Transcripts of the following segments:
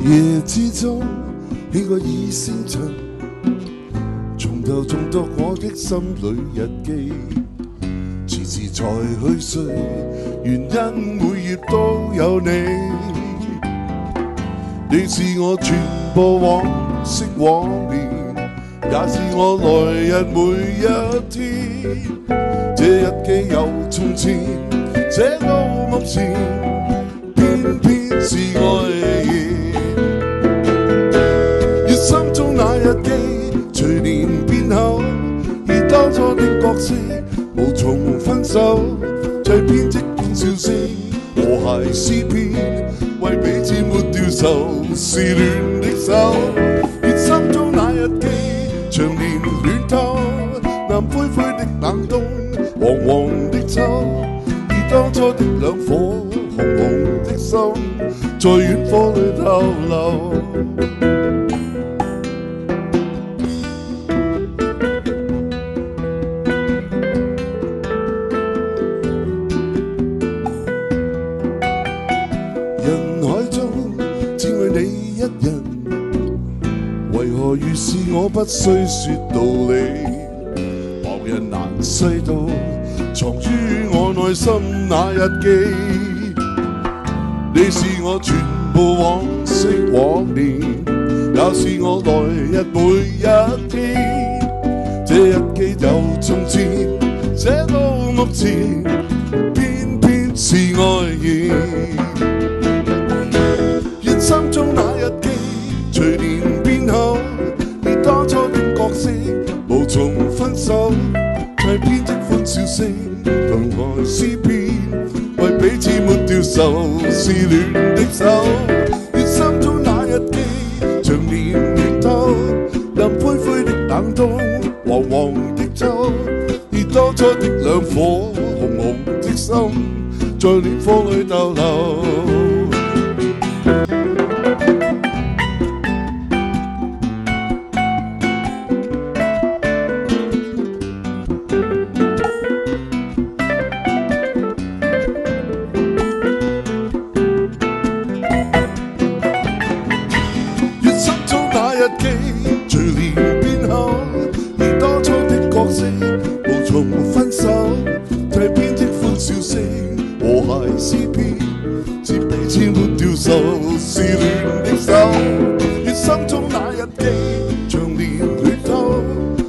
夜之中，起个衣衫衬，重头重读我的心里日记，迟迟才去睡，原因每页都有你。你是我全部往昔往年，也是我来日每一天。这日记有从前，这个目前。角色，无从分手，再编织点笑声，和谐诗篇，为彼此抹掉愁，是恋的手。热心中那日记，长年乱透，南灰灰的冷冬，黄黄的秋，而当初的两颗红红的心，在远火里逗留。因，为何遇事我不需说道理？旁人难西到藏于我内心那日记。你是我全部往昔往年，也是我来日每一天。这日记由从前写到目前。手，为编织欢笑声同爱诗篇，为彼此抹掉愁思恋的手。忆心中那日记长年年透，任灰灰的冷冬，黄黄的秋。而当初的两颗红红的心，在暖火里逗留。记随年变好，而当初的角色无从分手。在编织欢笑声和谐诗篇，似彼此抹掉愁思乱的手。越心中那日记长年血透，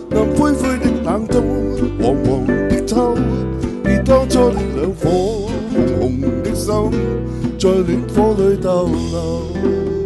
那灰灰的冷冬，黄黄的秋。而当初的两颗红红的心，在暖火里逗留。